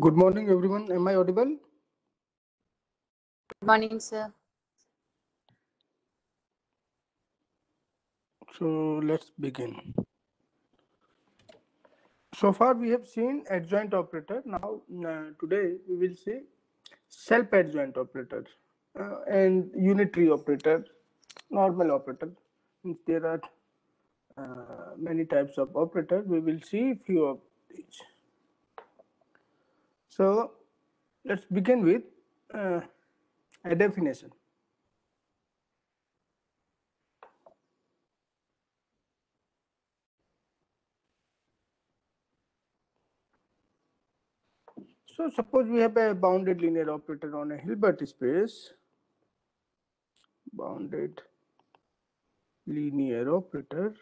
Good morning, everyone. Am I audible? Good morning, sir. So let's begin. So far, we have seen adjoint operator. Now, uh, today we will see self-adjoint operator uh, and unitary operator, normal operator. There are uh, many types of operators, we will see few of these. So let's begin with uh, a definition. So suppose we have a bounded linear operator on a Hilbert space. Bounded. Linear operator.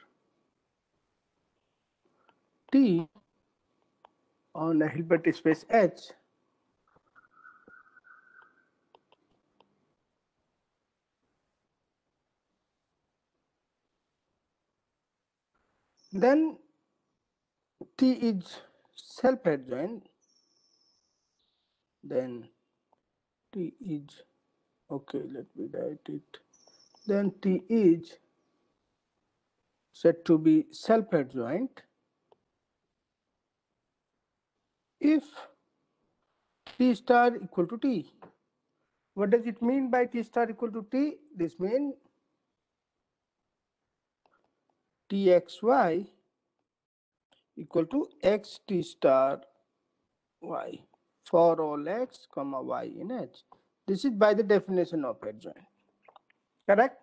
T on a Hilbert space H. Then T is self-adjoint. Then T is okay let me write it then T is said to be self-adjoint if T star equal to T. What does it mean by T star equal to T? This means Txy equal to X T star Y for all x comma y in H. This is by the definition of adjoint. Correct?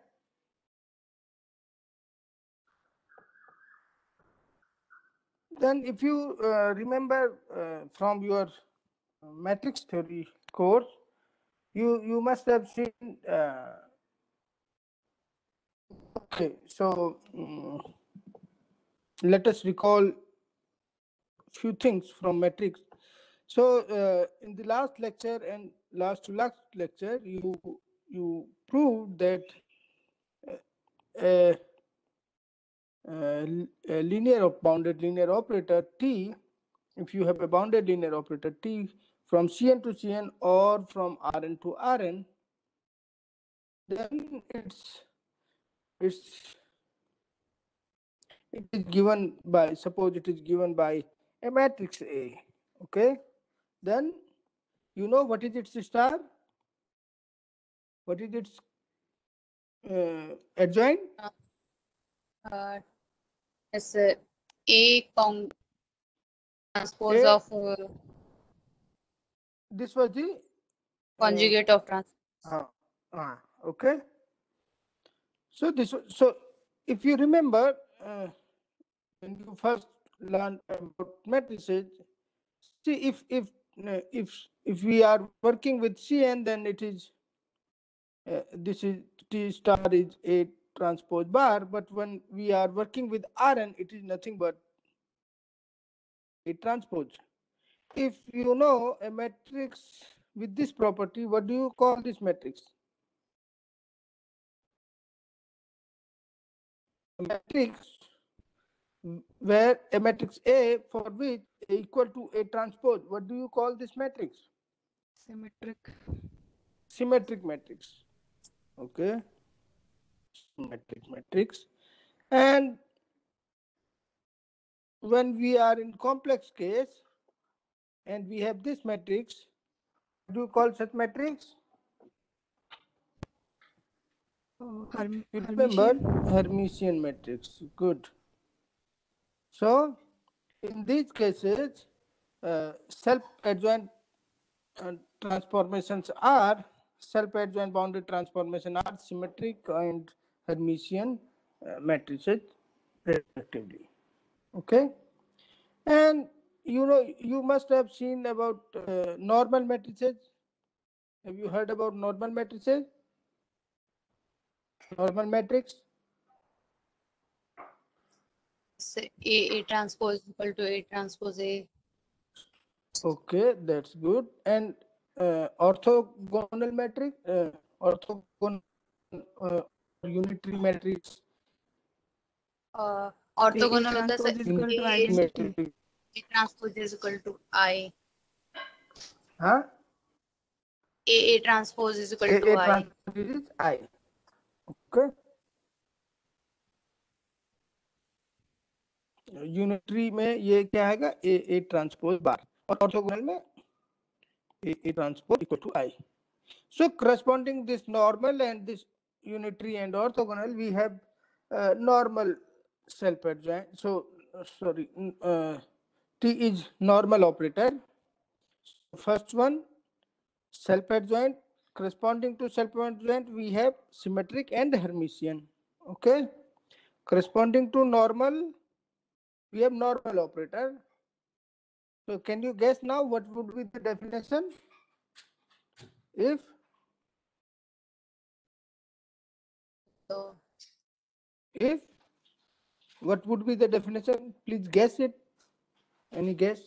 Then if you uh, remember uh, from your matrix theory course, you, you must have seen, uh, okay, so um, let us recall a few things from matrix so uh, in the last lecture and last to last lecture, you you proved that a, a, a linear bounded linear operator T, if you have a bounded linear operator T from Cn to Cn or from Rn to Rn, then it's it's it is given by suppose it is given by a matrix A. Okay then you know what is its star? What is its uh, adjoint? Uh, as a, a con transpose A- of uh, This was the conjugate of trans. uh, uh, okay. So this was- so if you remember uh, when you first learned about matrices, see if if uh, if if we are working with Cn, then it is uh, this is T star is a transpose bar, but when we are working with Rn, it is nothing but a transpose. If you know a matrix with this property, what do you call this matrix? A matrix where a matrix A for which A equal to A transpose. What do you call this matrix? Symmetric. Symmetric matrix. Okay. Symmetric matrix. And when we are in complex case and we have this matrix, what do you call such matrix? Oh, Herm- You remember Hermitian matrix. Good. So, in these cases, uh, self-adjoint uh, transformations are self-adjoint boundary transformation are symmetric and Hermitian uh, matrices respectively. Okay, and you know you must have seen about uh, normal matrices. Have you heard about normal matrices? Normal matrix say A, A transpose equal to A transpose A. Okay, that's good. And uh, orthogonal matrix, uh, orthogonal uh, unitary matrix. Uh, orthogonal A, A transpose is equal to I. A transpose is equal to I. Huh? A A transpose is equal A, to Transpose is I. Okay. Unitary में ये क्या आएगा? ए A transpose बार और orthogonal में A A transpose equal to I so corresponding this normal and this unitary and orthogonal we have normal self adjoint so sorry T is normal operator first one self adjoint corresponding to self adjoint, we have symmetric and hermitian. Okay? Corresponding to normal we have normal operator. So can you guess now what would be the definition? If if what would be the definition? Please guess it. Any guess?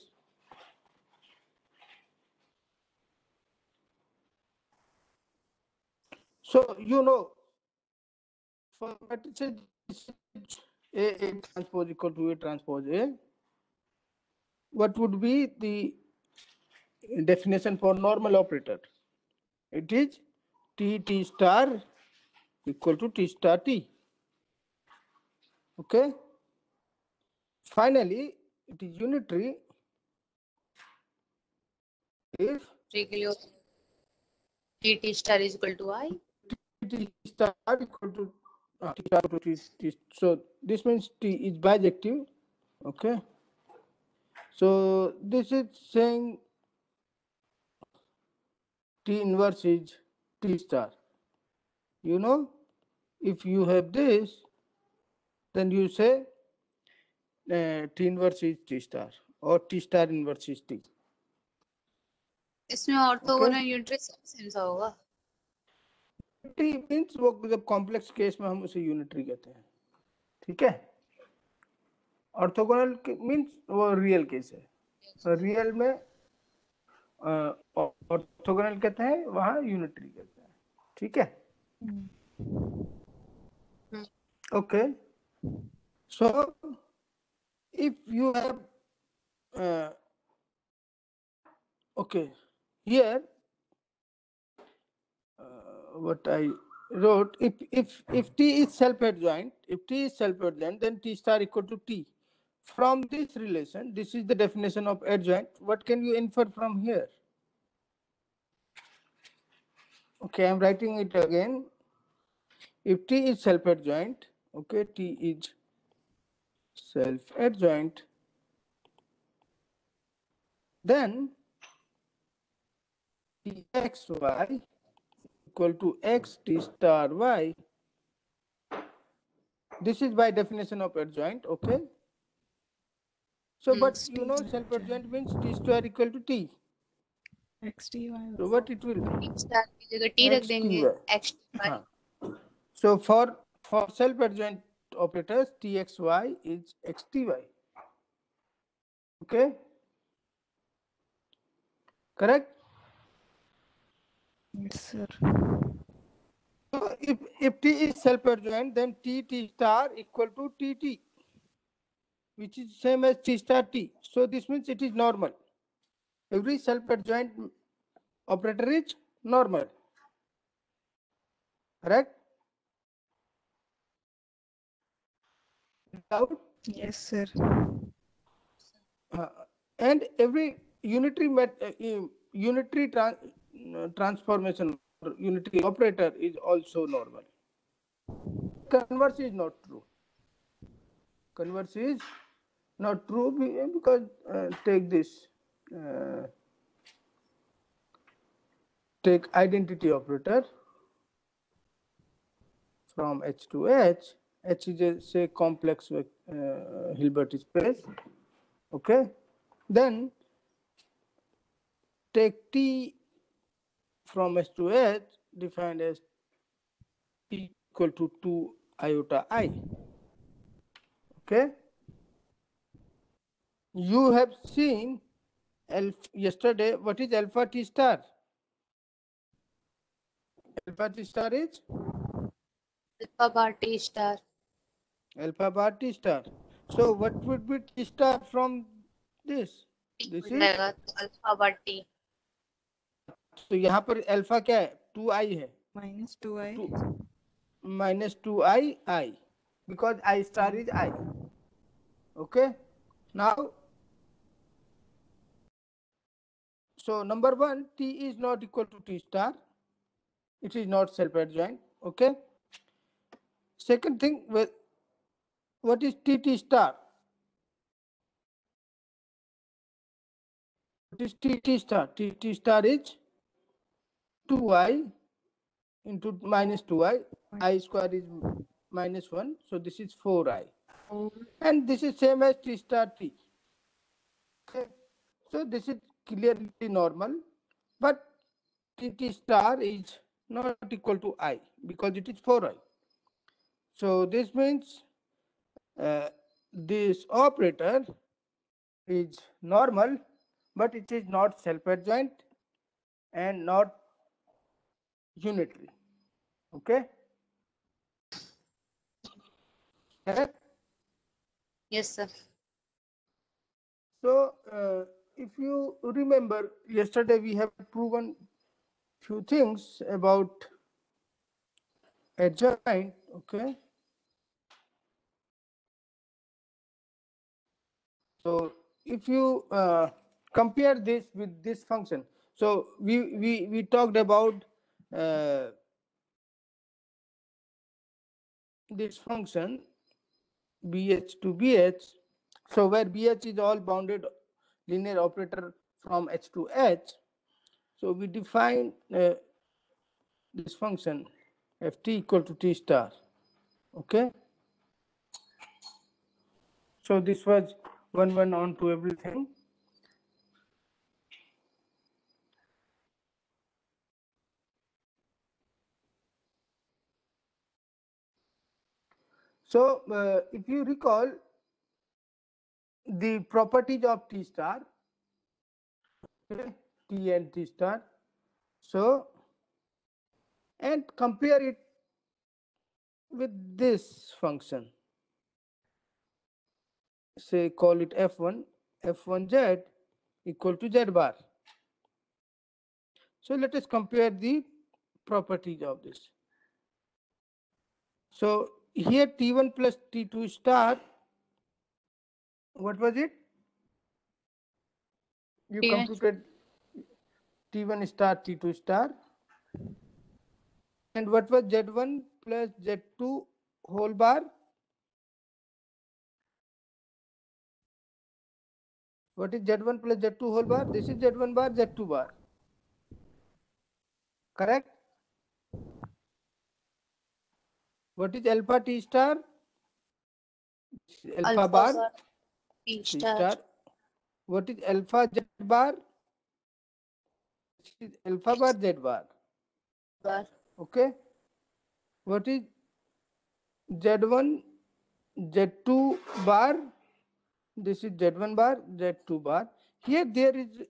So you know for matrices a, A transpose equal to A transpose A. What would be the definition for normal operator? It is T T star equal to T star T. Okay. Finally, it is unitary if T T star is equal to I. T T star equal to uh, t star to t, t so this means t is bijective okay so this is saying t inverse is t star you know if you have this then you say uh, t inverse is t star or t star inverse is t इसमें orthogonal unitary सब same सा होगा. T means वो जब complex case में हम उसे unitary कहते हैं। ठीक है? ऑर्थोगोनल मीन्स वो रियल केस है। तो रियल में ऑर्थोगोनल कहते हैं वहाँ यूनिटरी कहते हैं। ठीक है? Okay so if you okay. Here uh, what i wrote if if if t is self adjoint if t is self adjoint then t star equal to t. From this relation this is the definition of adjoint. What can you infer from here? Okay i'm writing it again. If t is self adjoint okay t is self adjoint then txy equal to x t star y this is by definition of adjoint okay so Hmm. but X you T know is self adjoint adjoint. means t square equal to t X T Y. so what it will be T star की जगह T रख X, देंगे. T, Y. X T Y. हाँ. So for for self adjoint operators, txy is xty. Okay. Correct. Yes, sir. So if if t is self adjoint, then t t star equal to T T, which is same as t star t. So this means it is normal. Every self adjoint operator is normal. Correct. Doubt? Yes, sir. Uh, and every unitary met, uh, unitary tran- uh, transformation or unitary operator is also normal. Converse is not true. Converse is not true because uh, take this. Uh, take identity operator from H to H. H is a say complex uh, Hilbert space. Okay. Then take T from H to H defined as P equal to 2 iota i. Okay. You have seen alpha, yesterday what is alpha t star? Alpha t star is? Alpha bar t star. Alpha bar t star. So what would be t star from this? This is alpha bar t. तो यहाँ पर alpha क्या है? Two आई है। Minus two i minus two i i because i star is i okay now so number one T is not equal to T star it is not self ad okay second thing what is T T star what is T T star T T star is 2i into minus 2i i square is minus 1 so this is 4i and this is same as t star t. Okay. So this is clearly normal. But t, t star is not equal to i because it is 4i so this means uh, this operator is normal but it is not self adjoint and not unitary okay correct Yes, sir. So, uh, if you remember, yesterday we have proven few things about adjoint, okay? So, if you uh, compare this with this function, so we, we, we talked about uh, this function BH to BH. So where BH is all bounded linear operator from H to H. So we define uh, this function ft equal to t star. Okay. So this was one one on to everything. So uh, if you recall the properties of T star, okay, T and T star. So, and compare it with this function. Say call it F1, F1Z equal to Z bar. So let us compare the properties of this. So here T1 plus T2 star, what was it? You T1 computed T1 star, T2 star. And what was Z1 plus Z2 whole bar? What is Z1 plus Z2 whole bar? This is Z1 bar, Z2 bar. Correct? What is alpha T star? Alpha, Alpha bar, bar T star. star. What is alpha Z bar? This is alpha bar Z bar. bar. Okay. What is Z1, Z2 bar? This is Z1 bar, Z2 bar. Here there is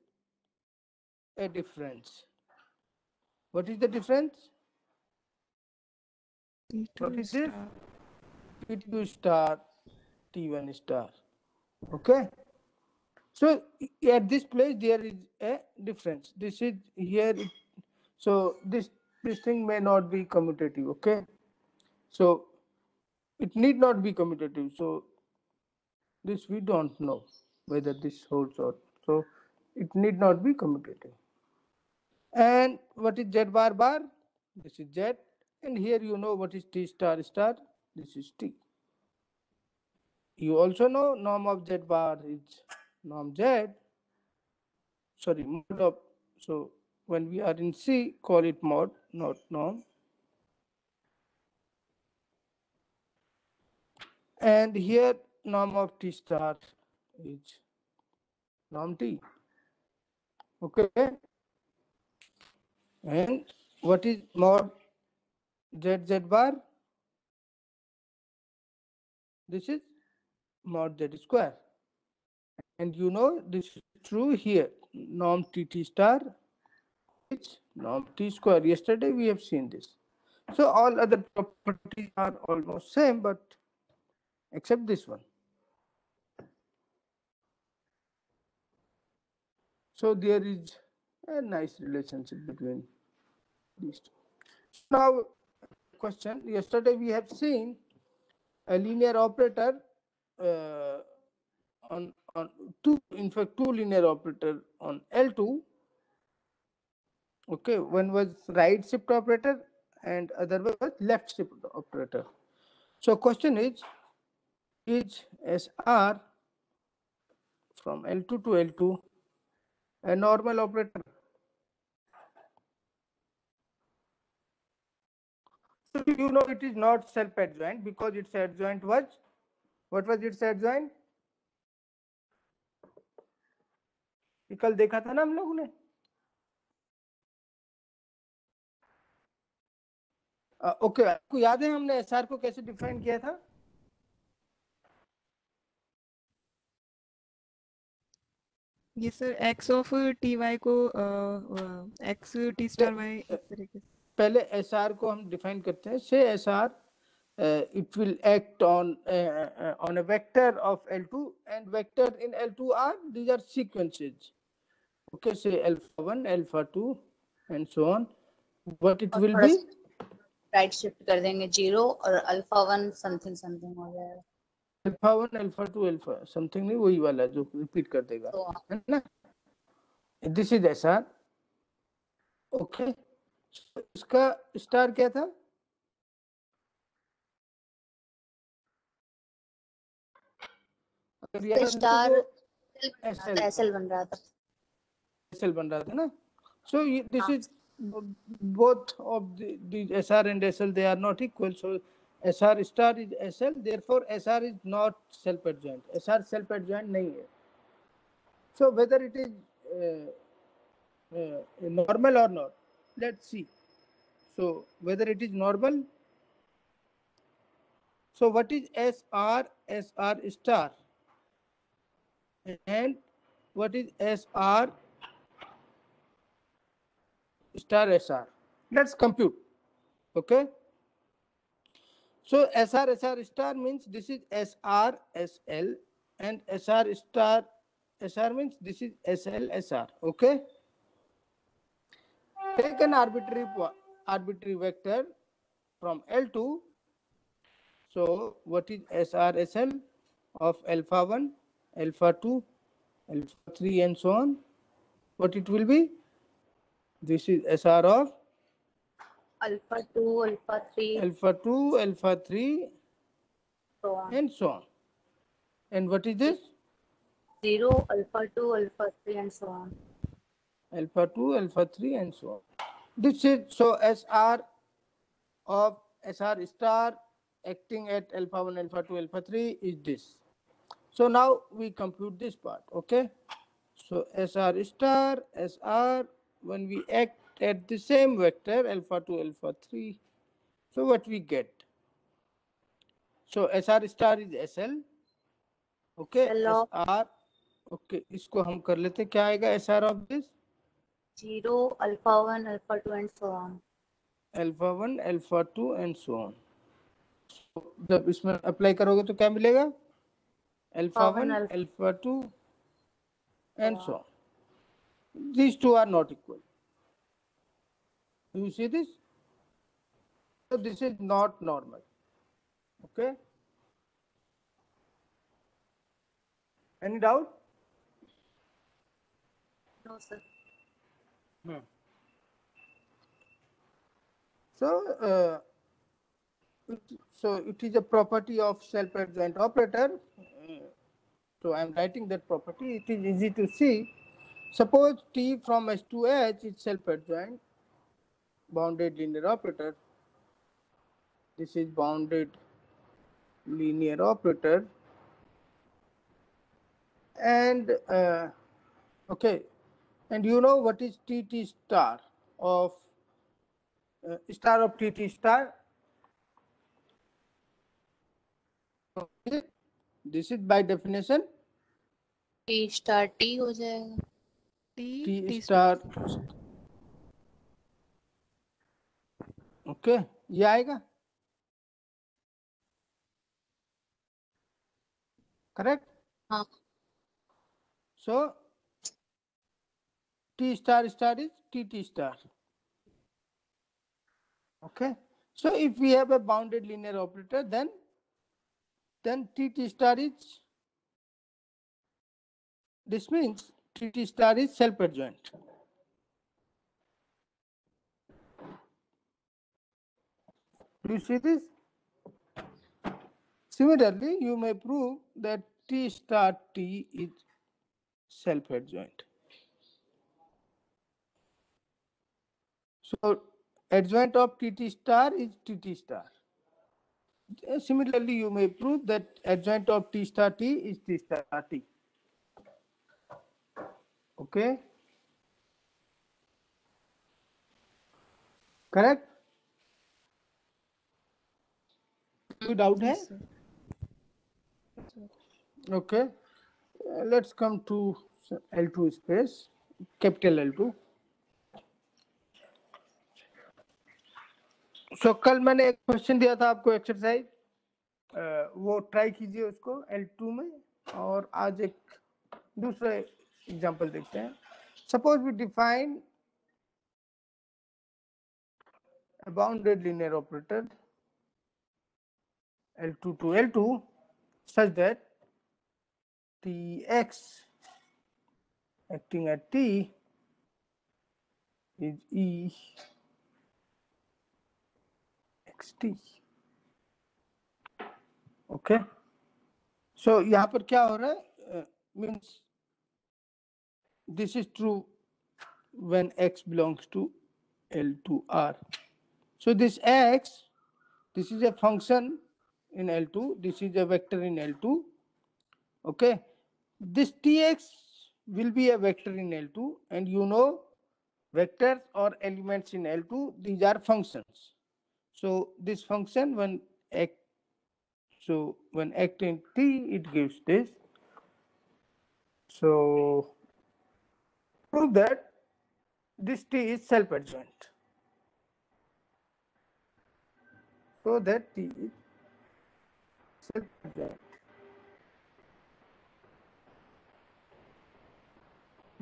a difference. What is the difference? What T2 this? star. T2 star, T1 star. Okay. So at this place there is a difference. This is here. it- So this this thing may not be commutative. Okay. So it need not be commutative. So this we don't know whether this holds or so it need not be commutative. And what is Z bar bar? This is Z. And here you know what is T star star. This is T. You also know norm of Z bar is norm Z. Sorry, mod of, so when we are in C, call it mod, not norm. And here norm of T star is norm T. Okay. And what is mod Z Z bar? This is mod Z square. And you know this is true here. Norm T T star is norm T square. Yesterday we have seen this. So all other properties are almost same, but except this one. So there is a nice relationship between these two. Now, question, yesterday we have seen a linear operator uh, on, on two, in fact, two linear operator on L2. Okay, one was right shift operator and other was left shift operator. So question is, is SR from L2 to L2 a normal operator? You know it is not self-adjoint because its adjoint was, what was its adjoint? ये कल देखा था ना हम लोगों ने okay आपको याद है हमने एसआर को कैसे डिफाइन किया था ये sir x of T Y को x टी स्टार y इस तरीके से पहले एसआर को हम डिफाइन करते हैं से SR it will act on uh, uh, on a vector of L2 and vector in L2 are these are sequences. Okay, say alpha 1, alpha 2 and so on. What it और will थोड़ा be? Right shift कर देंगे zero और alpha one something something हो जाएगा alpha one alpha two alpha something नहीं वही वाला जो रिपीट कर देगा तो है ना this is S R okay इसका स्टार क्या था? एसएल बन रहा था। ना? So this both of S R and SL they are not equal so S R star is is not नहीं है। So whether it is normal और not let's see so whether it is normal so what is SR SR star and what is SR star SR. Let's compute. Okay. So SR SR star means this is SR SL and SR star SR means this is SL SR. Okay. Take an arbitrary arbitrary vector from L2. So what is SRSL of alpha 1, alpha 2, alpha 3 and so on? What it will be? This is SR of alpha 2, alpha 3. Alpha 2, alpha 3 so and so on. And what is this? 0, alpha 2, alpha 3 and so on Alpha 2, alpha 3 and so on. This is so SR of SR star acting at alpha 1, alpha 2, alpha 3 is this. So now we compute this part, okay? So SR star, SR, when we act at the same vector, alpha 2, alpha 3, so what we get? So SR star is SL, okay? SL of- SR, okay, इसको हम कर लेते हैं क्या आएगा SR of this? zero, alpha one, alpha two, and so on. Alpha one, alpha two, and so on. जब इसमें apply करोगे तो क्या मिलेगा? Alpha one alpha two and so this two are not equal you see this this is not normal okay any doubt no sir sir So, uh, it- so it is a property of self-adjoint operator. So I am writing that property. It is easy to see. Suppose T from S to H is self-adjoint, bounded linear operator. This is bounded linear operator. And, uh, okay, and you know what is TT star of uh, star of TT star. This is by definition T star T हो जाएगा T T T star. Okay, ये आएगा correct हाँ So T star star is TT star. Okay. So if we have a bounded linear operator, then then TT star is this means TT star is self adjoint. Do you see this? Similarly, you may prove that T star T is self So adjoint of TT star is TT star. Uh, Similarly, you may prove that adjoint of T star T is T star T. Okay. Correct? कोई doubt है. Okay, uh, let's come to L2 space, capital L2. So, कल मैंने एक question दिया था आपको exercise वो try कीजिए उसको L2 में। और आज एक दूसरा एग्जांपल देखते हैं। Suppose we define a bounded linear operator L2 to L2 such that Tx acting at T is E. xt. Okay. So यहाँ पर क्या हो रहा है means this is true when x belongs to L to R. So this x, this is a function in L2, this is a vector in L2. Okay, this Tx will be a vector in L2 and you know vectors or elements in L2, these are functions. So this function when act, so when acting T, it gives this. So prove that this T is self-adjoint. So that T is self-adjoint.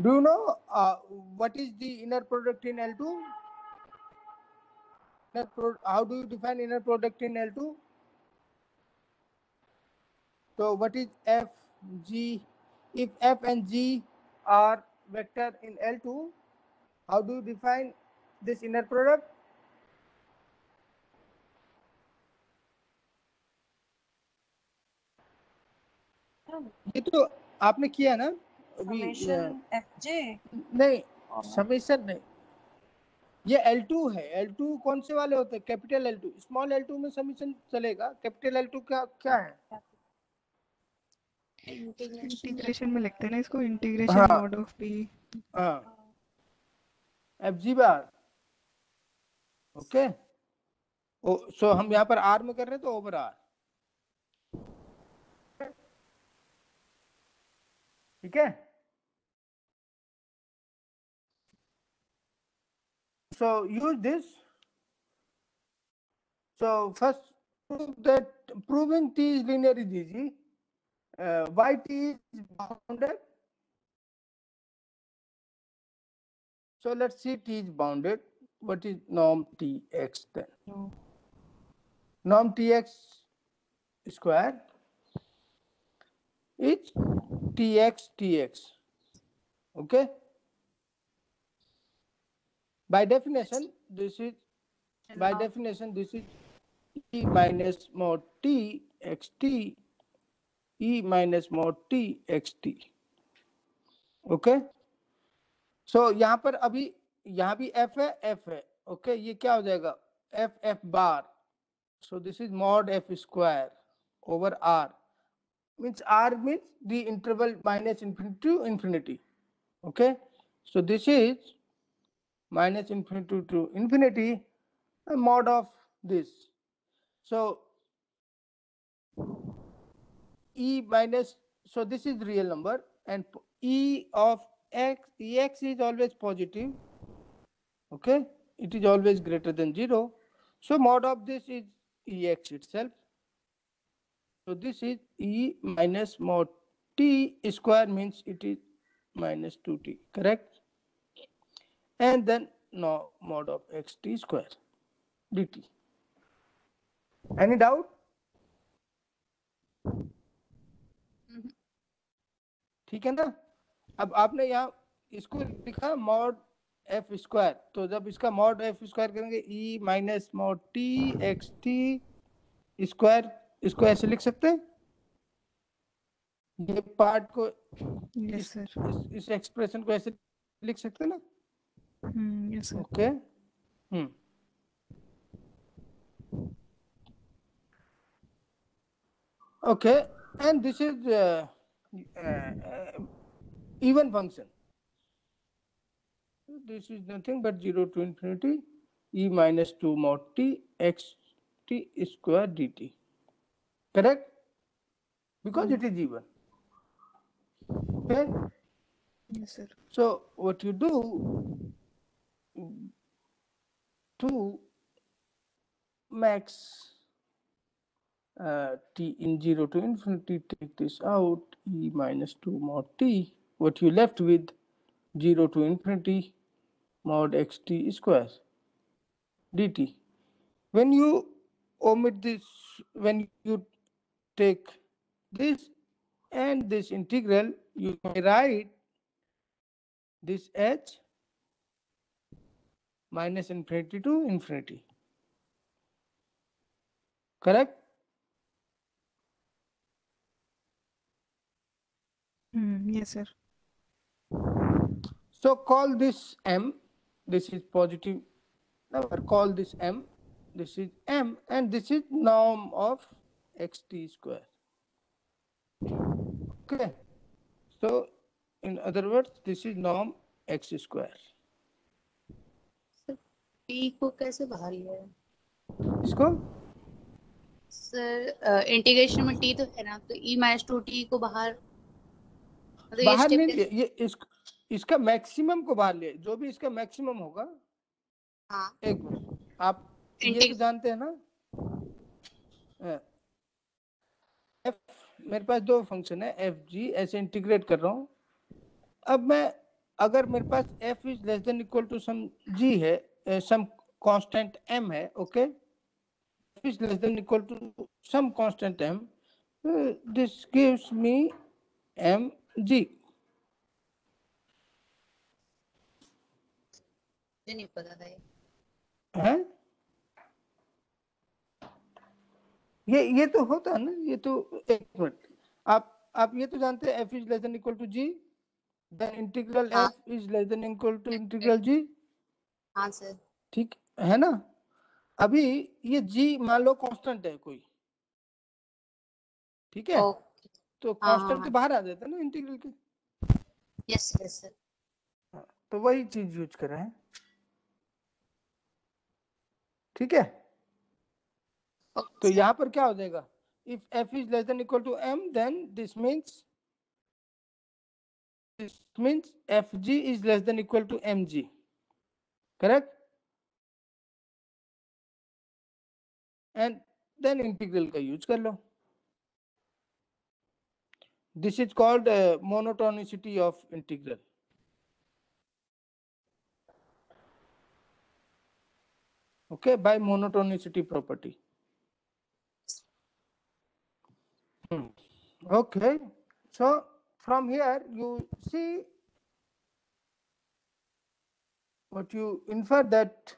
Do you know uh, what is the inner product in L2? Inner pro- how do you define inner product in L2? So what is F, G? If F and G are vector in L2, how do you define this inner product? ये तो आपने किया ना अभी अ, नहीं summation नहीं ये L2 है। L2 कौन से वाले होते हैं? कैपिटल L2 स्मॉल L2 में समेशन चलेगा। कैपिटल L2 क्या क्या है? इंटीग्रेशन में लिखते हैं ना इसको इंटीग्रेशन। मॉड ऑफ़ पी हाँ। F G bar. Okay oh so हम यहाँ पर आर में कर रहे हैं तो ओवर आर ठीक है? So use this? So first prove that proving t is linear is easy. Uh, why t is bounded. So let's see t is bounded. What is norm tx then? No norm tx square is tx tx okay by definition this is by definition this is e minus mod t xt e minus mod t xt okay so यहाँ पर अभी यहाँ भी F है F है okay ये क्या हो जाएगा F F bar so this is mod f square over r means r means the interval minus infinity to infinity okay so this is minus infinity to infinity mod of this so e minus so this is real number and e of x is always positive okay it is always greater than 0 So mod of this is Ex itself. So this is E minus mod T square means it is minus 2T, correct? And then now mod of xt square dt. Any doubt? ठीक है ना? अब आपने यहाँ इसको लिखा mod F square तो जब इसका मॉड एफ़ स्क्वायर करेंगे E minus mod T X T square इसको ऐसे लिख सकते हैं? ये पार्ट को yes इस, इस, इस एक्सप्रेशन को ऐसे लिख सकते हैं ना? Hmm, yes sir okay hmm. Okay and this is uh, uh, uh, even function. This is nothing but 0 to infinity e minus 2 mod t x t square dt. Correct? Because it is even. Okay? Yes sir. So what you do to max uh, t in 0 to infinity take this out e minus 2 mod t. What you left with 0 to infinity mod xt square dt. When you omit this when you take this and this integral you can write this h minus infinity to infinity. Correct? hmm, yes sir So call this m. This is positive number. Call this m. This is m, and this is norm of xt square. Okay. So, in other words, this is norm x square. T को कैसे बाहर लिया है? इसको? Sir integration में T तो है ना तो ई माइनस टू टी को बाहर मतलब बाहर नहीं लिए ये इस इसका मैक्सिमम को बाहर लिए जो भी इसका मैक्सिमम होगा हाँ। एक मिनट। आप ये तो जानते हैं ना? एफ़ मेरे पास दो फ़ंक्शन है एफ़ जी ऐसे इंटीग्रेट कर रहा हूँ। अब मैं अगर मेरे पास F is less than equal to some G है सम कांस्टेंट एम है okay is less than equal to some constant M this gives me M G नहीं पता था ये ये तो होता है ना ये तो एक मिनट। आप आप ये तो जानते हैं f is less than equal to g then integral हाँ। f is less than equal to integral g हाँ सर। ठीक है ना? अभी ये जी मान लो कांस्टेंट है कोई। ठीक है? तो हाँ, कांस्टेंट हाँ। के बाहर आ जाता है ना इंटीग्रल के? यस यस सर हाँ, तो वही चीज़ यूज़ कर रहे हैं। ठीक है? तो यहाँ पर क्या हो जाएगा? If F is less than equal to M then this means this means fg is less than to M mg correct and then integral का यूज़ कर लो this is called uh, monotonicity of integral okay by monotonicity property Hmm. okay so from here you see what you infer that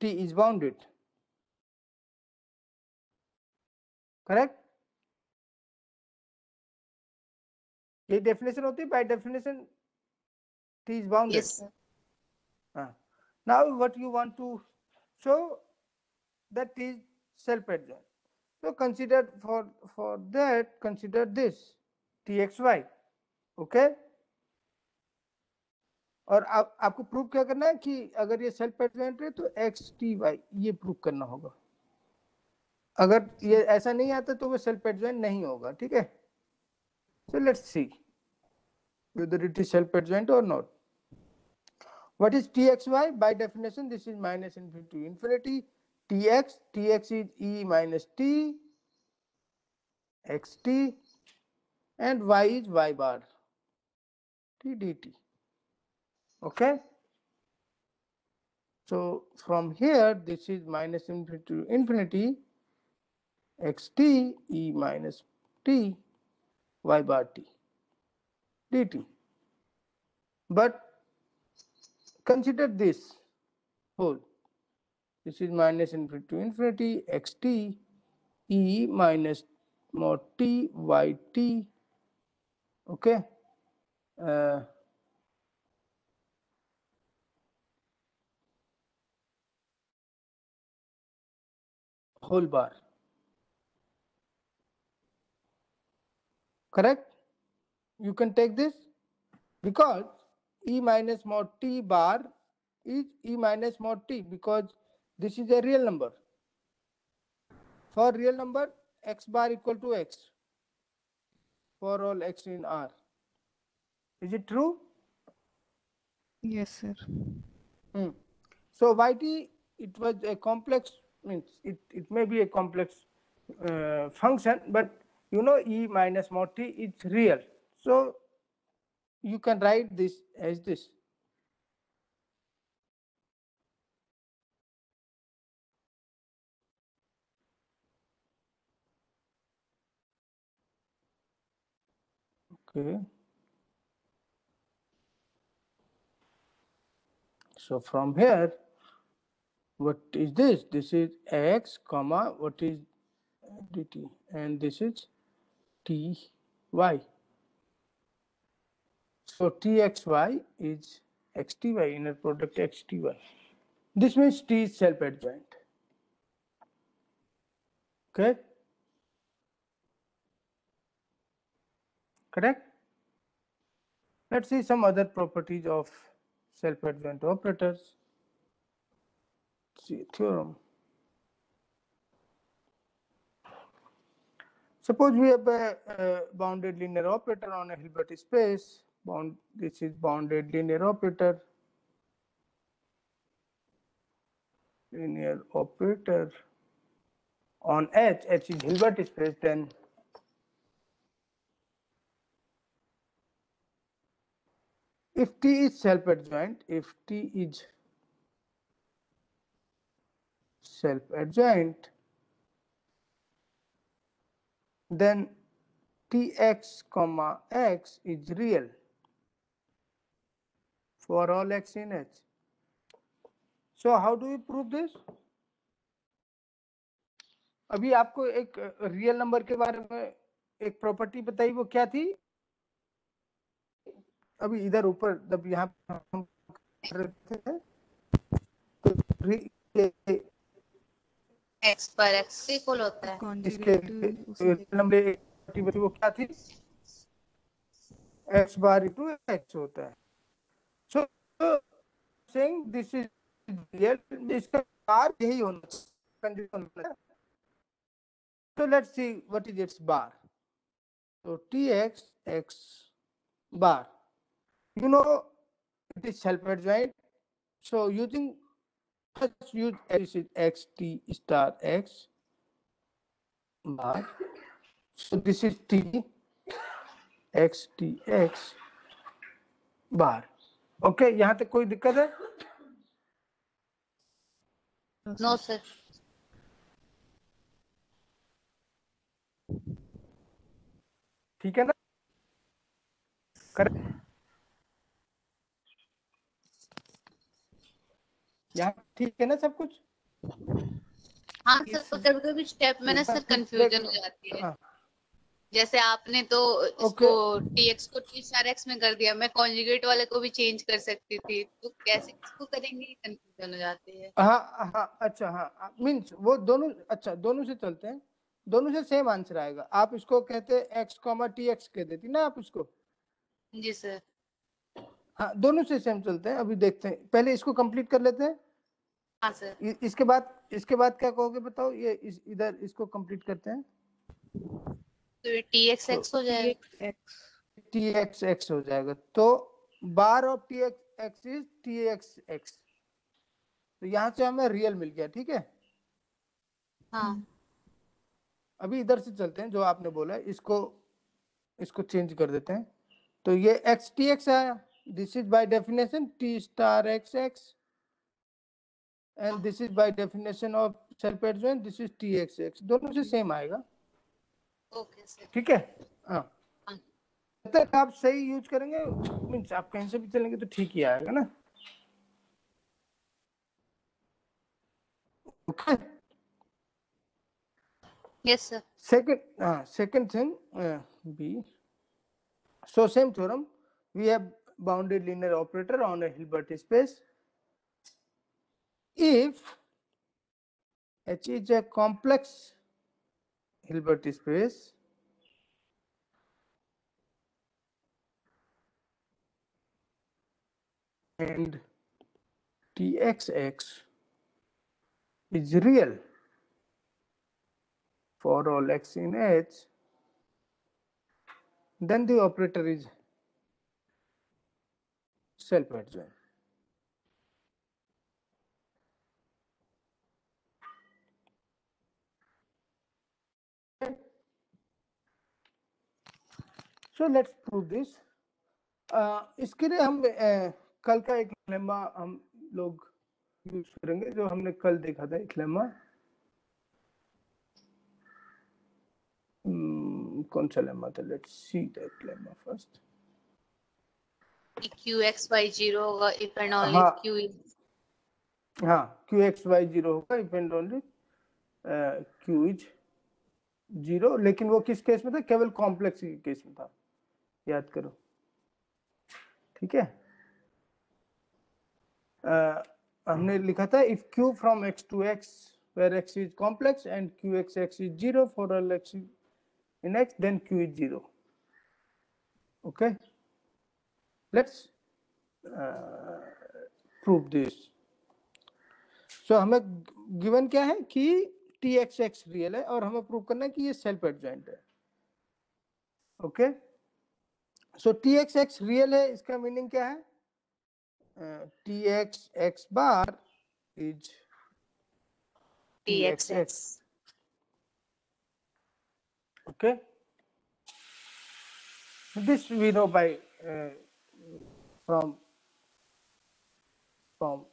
t is bounded correct ये definition होती है by definition t is bounded yes sir Ah. Now what you want to show that is self-adjoint. So consider for for that consider this txy. Okay. और आप आपको prove क्या करना है कि अगर ये सेल्फ एडजॉइंट है तो एक्स टी वाई ये प्रूव करना होगा अगर ये ऐसा नहीं आता तो वो सेल्फ एडजॉइंट नहीं होगा ठीक है so let's see whether it is self adjoint or not what is txy by definition this is minus infinity to infinity tx tx is e minus t xt and y is y bar t dt okay? So from here this is minus infinity to infinity xt e minus t y bar t dt. But consider this. Whole. This is minus infinity to infinity xt e minus mod t y t. Okay? Uh, whole bar. Correct? You can take this because e minus mod t bar is e minus mod t because this is a real number. For real number x bar equal to x for all x in r. Is it true? Yes, sir. Hmm. So yt it was a complex means it, it may be a complex uh, function but you know e minus mod t it's real. So you can write this as this. Okay. So from here what is this? This is x comma what is dt and this is t y. So txy is xty inner product xty this means t is self adjoint okay? Correct? Let's see some other properties of self adjoint operators theorem. Suppose we have a, a bounded linear operator on a Hilbert space. Bound this is bounded linear operator. Linear operator on H. H is Hilbert space. Then if T is self adjoint, if T is self adjoint then tx comma x is real for all x in h so how do we prove this अभी आपको एक real number के बारे में एक property बताई वो क्या थी अभी इधर ऊपर जब यहाँ हम रहे थे तो x पर x इक्वल होता है इसके नंबर एक बची वो क्या थी x बार टू x होता है so saying this is real इसका बार यही होना चाहिए so let's see what is its bar so tx x bar you know it is self adjoint so using let's use this is xt star x bar so this is t x t x bar okay यहाँ तक कोई दिक्कत है no sir ठीक है ना correct यहाँ ठीक है ना सब कुछ? हाँ सर तो कभी कभी स्टेप में ना सर कंफ्यूजन हो जाती है। हाँ, जैसे आपने तो इसको टीएक्स को टी स्टार एक्स में कर दिया। मैं कॉन्जुगेट वाले को भी चेंज कर सकती थी। तो कैसे किसको करेंगे? कंफ्यूजन हो जाती है। हाँ हाँ अच्छा हाँ। मीन्स वो दोनों अच्छा दोनों से चलते हैं। दोनों से सेम आंसर आएगा। आप इसको कहते हैं एक्स कॉमा टी एक्स कह देती ना आप इसको? जी सर। हाँ दोनों से सेम चलते हैं। अभी देखते हैं। पहले इसको कंप्लीट कर लेते हैं। हाँ सर इसके बाद इसके बाद क्या कहोगे बताओ? ये इस, इधर इसको कंप्लीट करते हैं। तो ये टी एक्स एक्स हो जाएगा। टी एक्स एक्स हो जाएगा। तो bar of T x x is T x x तो यहाँ से हमें रियल मिल गया ठीक है? हाँ। अभी इधर से चलते हैं जो आपने बोला इसको इसको चेंज कर देते हैं। तो ये एक्स टी एक्स आया this is by definition T star x x and this is by definition of self adjoint this is T x x दोनों से सेम आएगा। ओके सर ठीक है? हाँ। हाँ। जब तक आप सही यूज़ करेंगे मीन्स आप कहीं से भी चलेंगे तो ठीक ही आएगा ना। Okay yes sir uh, second thing, uh, B. So same theorem, we have bounded linear operator on a Hilbert space. If H is a complex Hilbert space, and Txx is real for all x in H, then the operator is self-adjoint. So let's prove this. Uh, इसके लिए हम uh, कल का एक lemma हम लोग use करेंगे जो हमने कल देखा था एक लेमा Hmm, कौन सा लेमा था? Let's see that lemma first q x y zero होगा इफ़ एंड ओनली हाँ। हाँ क्यू एक्स वाई ज़ीरो होगा if and only q is zero लेकिन वो किस केस में था? केवल कॉम्प्लेक्स के केस में था। याद करो। ठीक है? Uh, हमने लिखा था if q from x to x where x is complex and qxx is 0 for all x in x then q is 0 okay? Let's uh, prove this. So हमें गिवन क्या है? कि टी एक्स एक्स रियल है और हमें prove करना है कि ये सेल्फ एडजॉइंट है। Okay so T x x real है इसका मीनिंग क्या है? T x x bar is T x x okay this we know by from from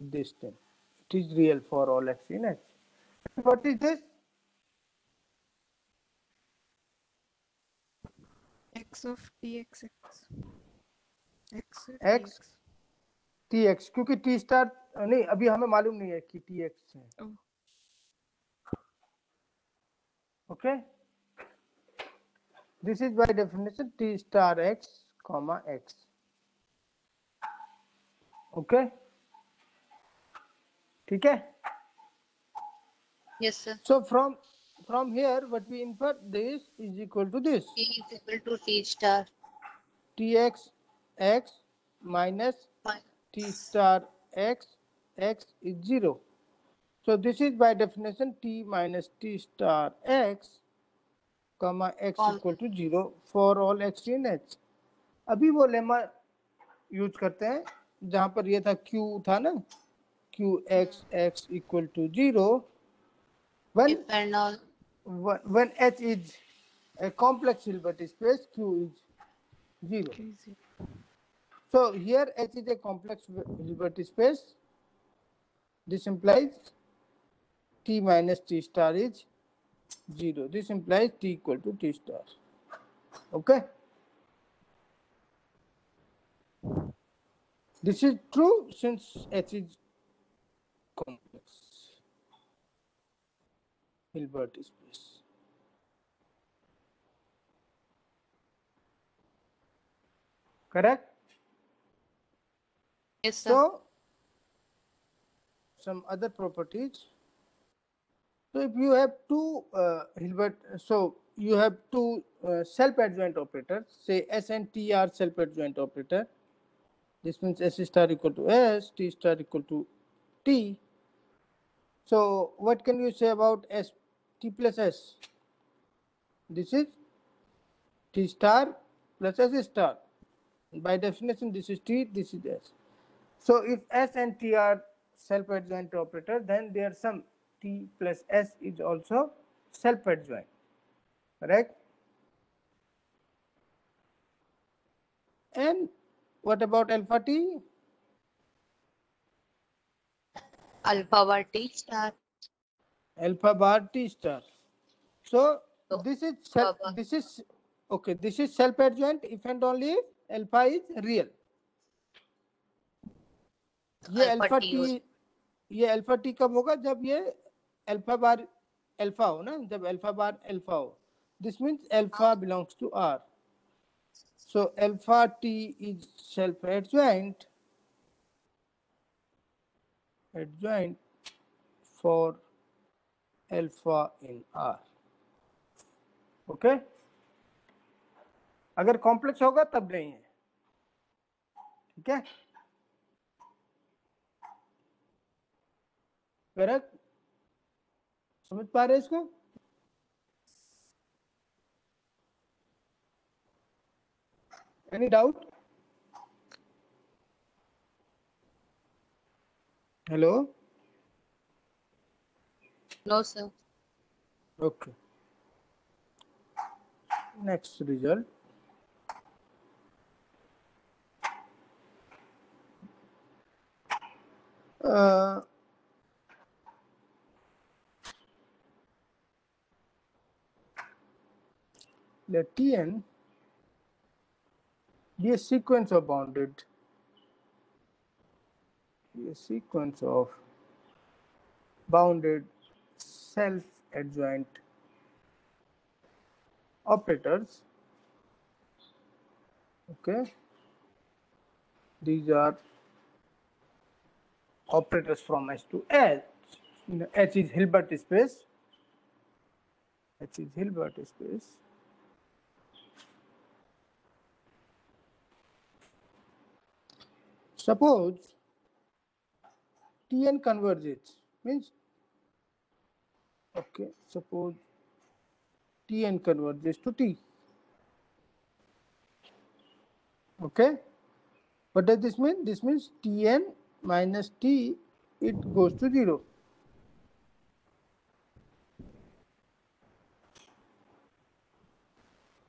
this thing it is real for all x in x what is this x of tx x x. X? T क्योंकि T star नहीं अभी हमें मालूम नहीं है कि x है. Okay this is by definition T star x comma x okay ठीक है? Yes sir So from from here, what we infer this is equal to this T is equal to T star tx x minus t star x x is zero. So this is by definition t minus t star x comma x Com- equal to zero for all x in h. अभी वो lemma use करते हैं जहाँ पर ये था q था ना q x x equal to zero when when H is a complex Hilbert space, Q is zero. So here H is a complex Hilbert space. This implies T minus T star is zero. This implies T equal to T star. Okay. This is true since H is complex Hilbert space. Correct? Yes, sir. So, some other properties. So, if you have two uh, Hilbert, so you have two uh, self-adjoint operators, say S and T are self-adjoint operator. This means S star equal to S, T star equal to T. So what can you say about S T plus S? This is T star plus S star. By definition, this is T, this is S. So if S and T are self-adjoint operator, then their sum t plus s is also self-adjoint, correct? And what about alpha t? alpha bar t star Alpha bar t star. So So, this is self, bar. this is okay. This is self-adjoint if and only if alpha is real. ये Alpha alpha t T हो- ये alpha T कब होगा जब ये alpha bar alpha हो ना जब अल्फा बार अल्फा हो this means alpha belongs to R so alpha T is self adjoint adjoint for alpha in R. Okay अगर कॉम्प्लेक्स होगा तब नहीं है। ठीक है? करेक्ट समझ पा रहे इसको? Any doubt hello no sir Okay. Next result. Uh, let Tn be a sequence of bounded, be a sequence of bounded self-adjoint operators. Okay. These are operators from h to h. You know, h is hilbert space. H is hilbert space. Suppose tn converges means okay suppose tn converges to t okay what does this mean? This means tn minus t it goes to 0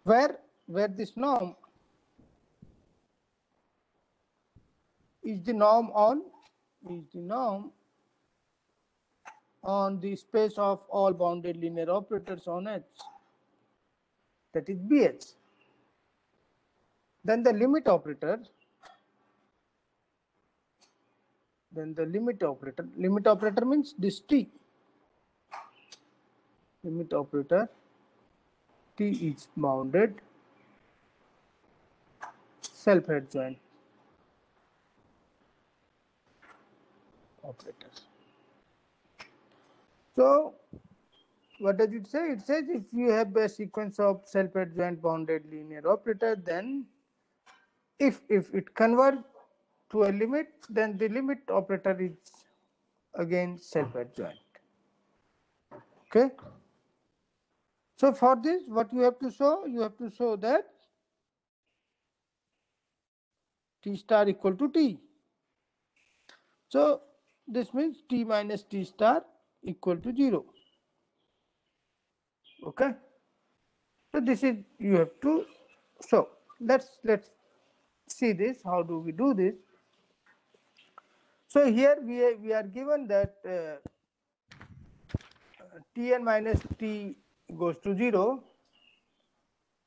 where where this norm is the norm on is the norm on the space of all bounded linear operators on H, that is BH. Then the limit operator, then the limit operator, limit operator means this T. Limit operator, T is bounded, self-adjoint operator. So, what does it say? It says if you have a sequence of self-adjoint bounded linear operator, then if if it converge to a limit, then the limit operator is again self-adjoint. Okay. So for this, what you have to show? You have to show that t star equal to t. So this means t minus t star equal to 0 okay so this is you have to so let's let's see this how do we do this so here we are, we are given that uh, tn minus t goes to 0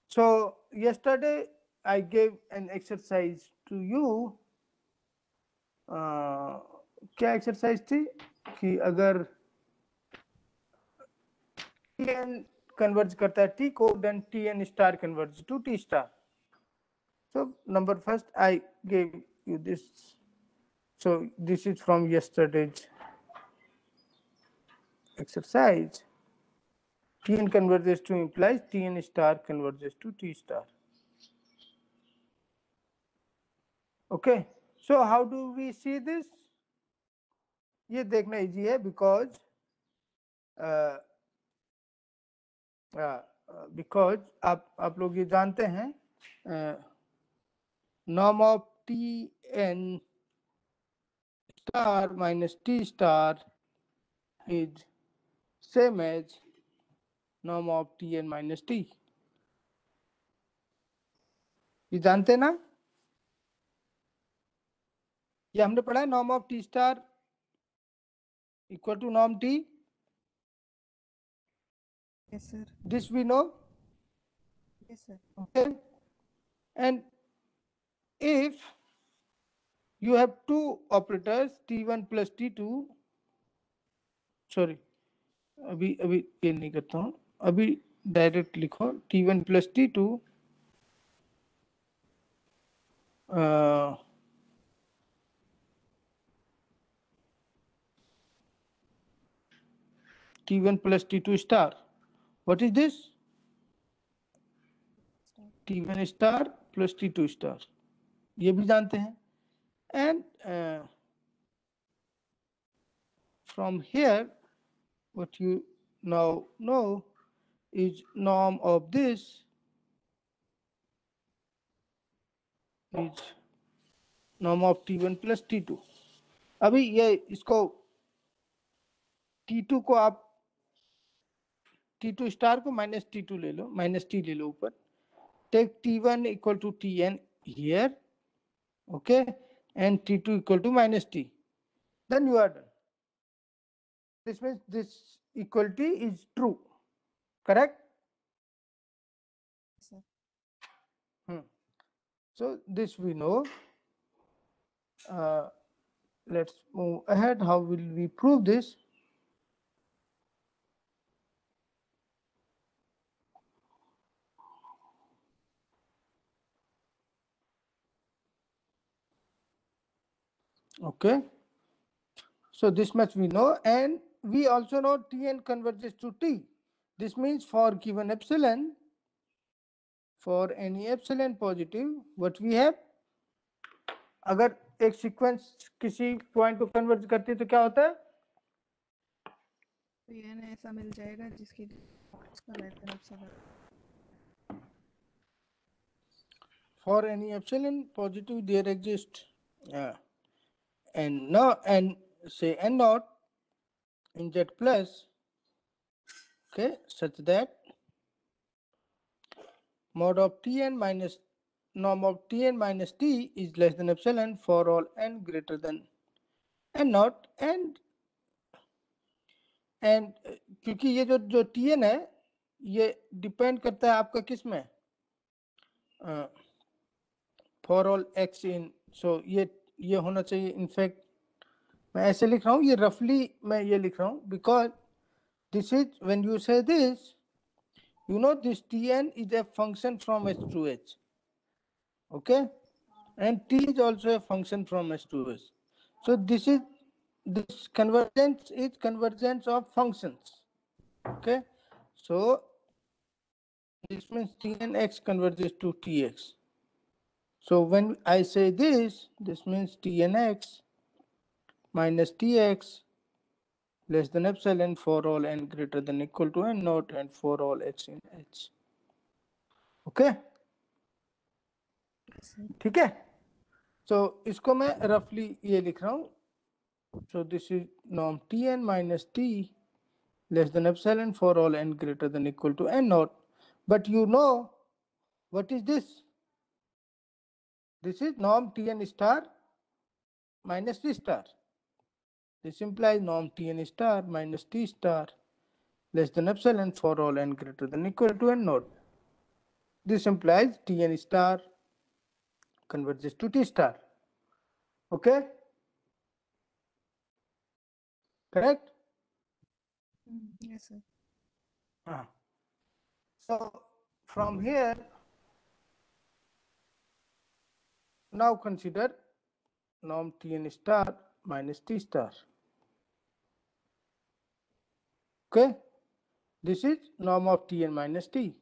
so yesterday i gave an exercise to you uh, क्या exercise थी कि अगर tn converge करता है t को then tn star converge to t star so number first i gave you this so this is from yesterday's exercise tn converges to implies tn star converges to t star okay so how do we see this ये देखना easy है because because आप आप लोग ये जानते हैं नॉम of T n star minus T star is same as norm of Tn minus T. ये जानते ना ये हमने पढ़ा है norm of T star equal to norm T yes sir this we know yes sir okay and if you have two operators t1 plus t2 sorry अभी अभी ये नहीं करता हूँ अभी डायरेक्ट लिखो t1 plus t2 uh, t1 plus t2 star what is this t1 star plus t2 star ये भी जानते हैं uh, from here what you now know is norm of this is norm of t1 plus t2 अभी ये इसको t2 को आप t2 star को माइनस t2 ले लो माइनस t ले लो ऊपर take t1 equal to tn here okay and t2 equal to minus t then you are done this means this equality is true correct Yes, sir. Hmm. so this we know uh, let's move ahead how will we prove this Okay so this much we know and we also know tn converges to t this means for given epsilon for any epsilon positive what we have अगर एक sequence किसी point को converge करती है तो क्या होता है तो ना ऐसा मिल जाएगा जिसकी for any epsilon positive there exists uh, and no and say n naught in z plus okay such that mod of tn minus norm of tn minus t is less than epsilon for all n greater than n naught and and uh, क्योंकि ये जो जो tn है ये depend करता है आपका किसमें uh, for all x in so ये ये होना चाहिए इनफैक्ट मैं ऐसे लिख रहा हूँ ये रफली मैं ये लिख रहा हूँ because this is when you say this you know this tn is a function from h to h okay and t is also a function from h to h so this is this convergence is convergence of functions okay so this means tn x converges to tx so when I say this, this means tnx minus tx less than epsilon for all n greater than equal to n naught and for all x in h. Okay? Yes, sir. ठीक है so इसको मैं roughly ये लिख रहा हूँ so this is norm tn minus t less than epsilon for all n greater than equal to n naught but you know what is this this is norm tn star minus t star this implies norm tn star minus t star less than epsilon for all n greater than equal to n naught this implies tn star converges to T star. Okay? Correct? Mm, Yes, sir. Ah. So from here, now consider norm Tn star minus T star. Okay? This is norm of Tn minus T.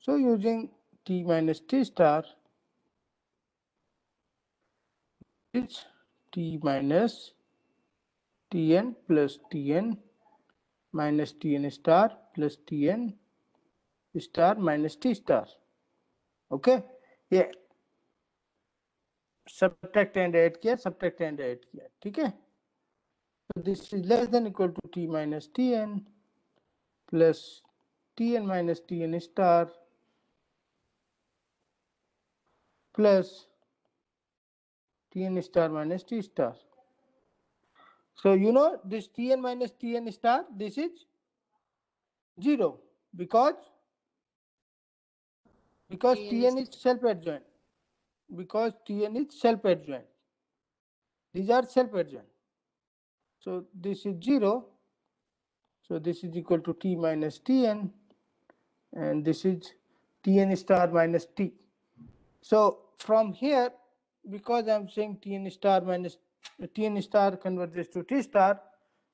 So using T minus T star, it's T minus Tn plus Tn minus Tn star plus Tn star minus T star. Okay? ये subtract and add किया subtract and add किया ठीक है So this is less than equal to t minus tn plus tn minus tn star plus tn star minus t star. So you know this tn minus tn star, this is 0 because because Tn is self-adjoint. Because tn is self-adjoint. These are self-adjoint. So this is 0 so this is equal to t minus tn and this is tn star minus t. So from here because i'm saying tn star minus tn star converges to t star.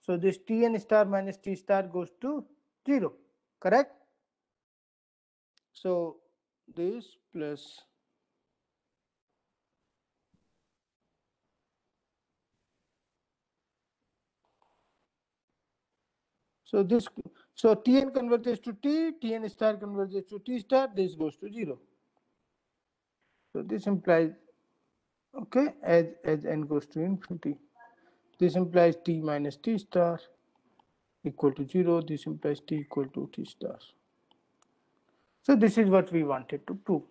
So this tn star minus t star goes to 0 correct? So this plus so this so tn converges to t tn star converges to t star this goes to 0 so this implies okay as as n goes to infinity. This implies t minus t star equal to 0 this implies t equal to t star so this is what we wanted to prove.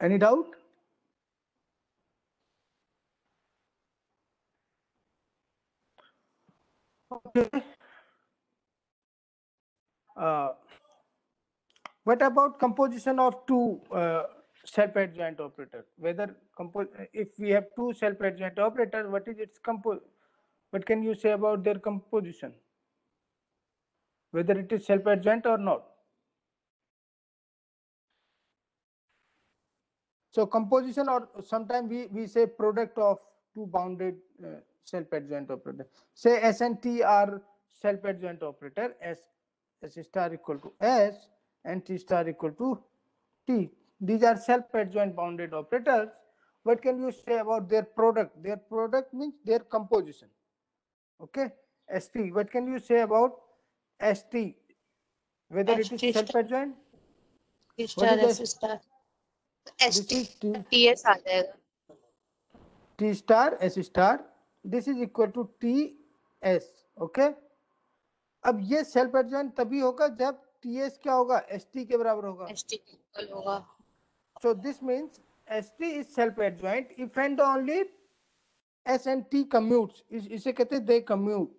Any doubt? Okay. Uh, what about composition of two uh, self-adjoint operator? Whether if we have two self-adjoint operators, what is its compo? What can you say about their composition? Whether it is self-adjoint or not. So composition or sometimes we, we say product of two bounded uh, self-adjoint operator. Say S and T are self-adjoint operator S, S star equal to S and T star equal to T. These are self-adjoint bounded operators. What can you say about their product? Their product means their composition. Okay. ST. What can you say about ST, whether it is self-adjoint? T star S star. ST TS आ जाएगा. T star S star. This is equal to TS. Okay. अब ये self adjoint तभी होगा जब TS क्या होगा ST के बराबर होगा ST इक्वल होगा So this means ST is self adjoint if and only S and T commutes. इसे कहते हैं they commute.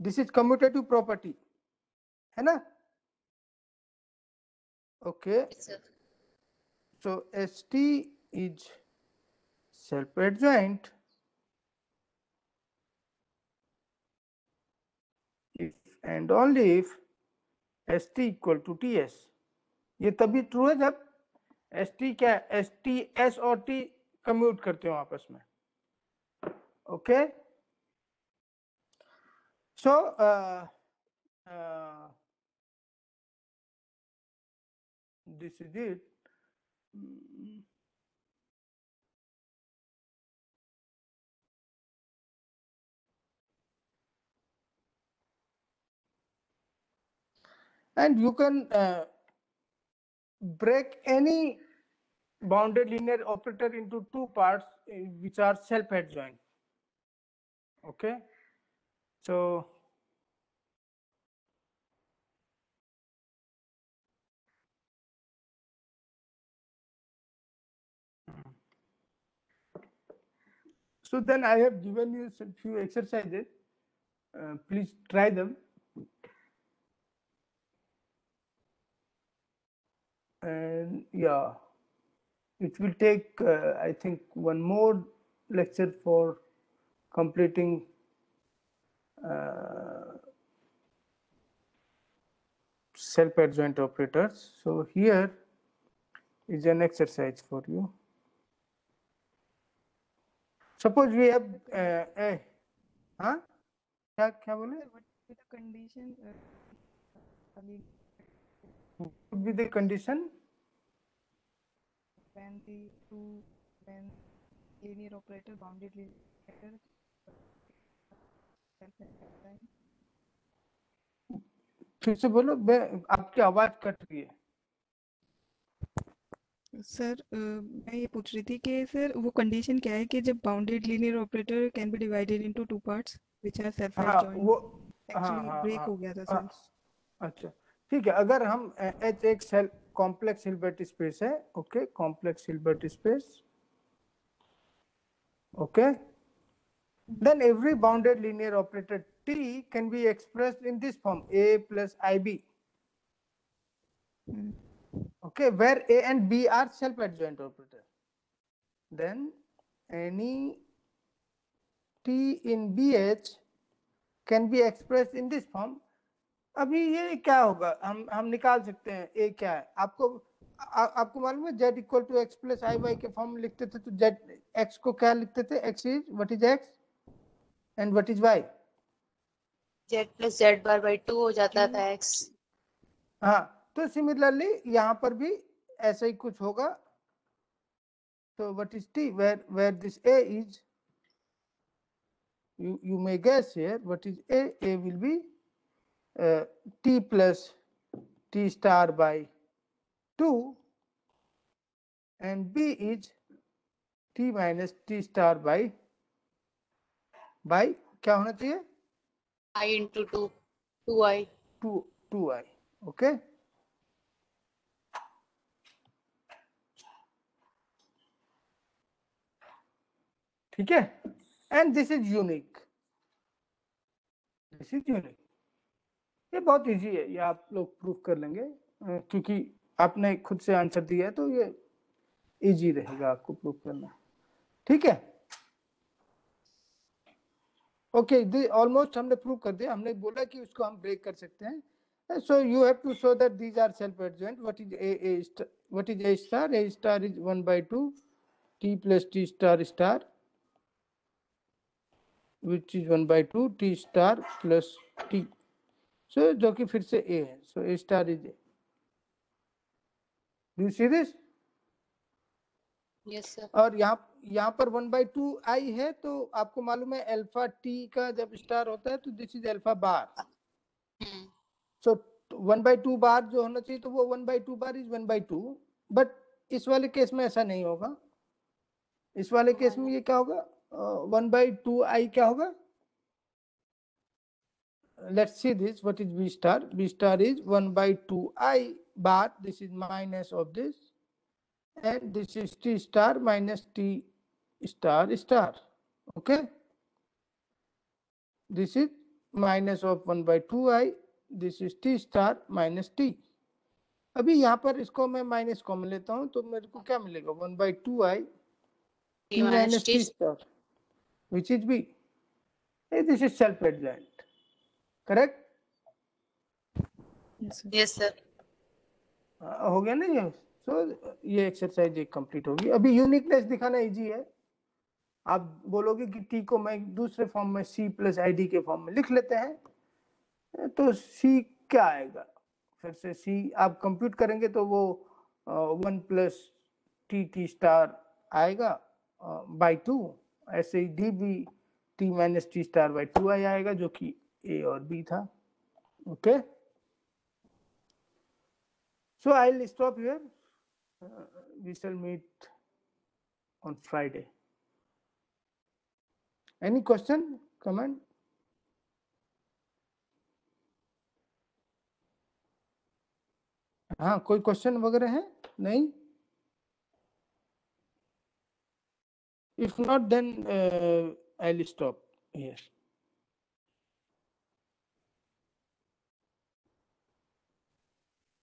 This is commutative property है ना? Okay so S T is self adjoint if and only if st equal to ts. ये तभी true है जब st क्या st s और t कम्यूट करते हो आपस में। Okay okay? So, uh, uh, this is it. And you can uh, break any bounded linear operator into two parts uh, which are self-adjoint. Okay. So So then I have given you some few exercises. Uh, please try them. And yeah, it will take, uh, I think, one more lecture for completing self-adjoint operators. So here is an exercise for you. Suppose we have uh, a, huh? क्या क्या बोले? With the condition. Uh, would be the condition? When the two when linear operator bounded operator फिर से बोलो मैं आपकी आवाज़ cut रही है। सर मैं ये पूछ रही थी कि सर वो कंडीशन क्या है कि जब bounded linear operator can be divided into two parts which are self हाँ एडजॉइंट वो हाँ एक्चुअली हाँ ब्रेक हाँ हो गया था हाँ, सर अच्छा ठीक है अगर हम एच एक सेल कॉम्प्लेक्स हिल्बर्ट स्पेस है okay complex Hilbert space okay then every bounded linear operator t can be expressed in this form a plus ib hmm, okay where a and b are self adjoint operator then any t in bh can be expressed in this form अभी ये क्या होगा हम हम निकाल सकते हैं ए क्या है आपको आ, आपको मालूम है z equal to x plus i y के फॉर्म लिखते थे तो z x को क्या लिखते थे x is what is x and what is y z plus z bar by two हो जाता था एक्स हाँ तो सिमिलरली यहाँ पर भी ऐसा ही कुछ होगा तो what is t where where this a is you you may guess here what is a a will be uh, t plus t star by 2 and b is t minus t star by by क्या होना चाहिए? I into two two i 2 2i okay? ठीक है? And this is unique this is unique ये बहुत easy है ये आप लोग प्रूफ कर लेंगे क्योंकि आपने खुद से आंसर दिया है तो ये इजी रहेगा आपको प्रूफ करना। ठीक है? ओके ऑलमोस्ट हमने प्रूव कर दिया। हमने बोला कि उसको हम ब्रेक कर सकते हैं। So you have to show that these are self adjoint what is A A what is A star A star is 1 by 2 t plus t star star, which is 1 by 2 t star plus t. So, जो कि फिर से a है। So, a star is a. Do you see this? Sir और यहाँ यहाँ पर one by two आई है तो आपको मालूम है अल्फ़ा टी का जब स्टार होता है तो this is alpha bar so one by two bar जो होना चाहिए तो वो one by two bar is one by two but इस वाले केस में ऐसा नहीं होगा. इस वाले केस में ये क्या होगा? वन बाई टू आई क्या होगा? Let's see this what is b star? B star is 1 by 2 i bar. This is minus of this. and this is t star minus t star star. Okay? This is minus of one by two i this is T star minus T अभी यहाँ पर इसको मैं minus common लेता हूँ तो मेरे को क्या मिलेगा? One by two i minus T star which is B this is self adjoint correct yes sir हो गया ना ये? सो ये एक्सरसाइज एक कंप्लीट होगी। अभी यूनिकनेस दिखाना इजी है। आप बोलोगे कि टी को मैं दूसरे फॉर्म में सी प्लस आई डी के फॉर्म में लिख लेते हैं तो सी क्या आएगा? फिर से सी आप कंप्यूट करेंगे तो वो one plus T T star आएगा बाई टू ऐसे ही डी भी T minus T star by two i आएगा जो कि ए और बी था। Okay So I'll stop here. Uh, we shall meet on Friday. Any question, comment? हाँ कोई क्वेश्चन वगैरह है नहीं not then uh, i'll stop here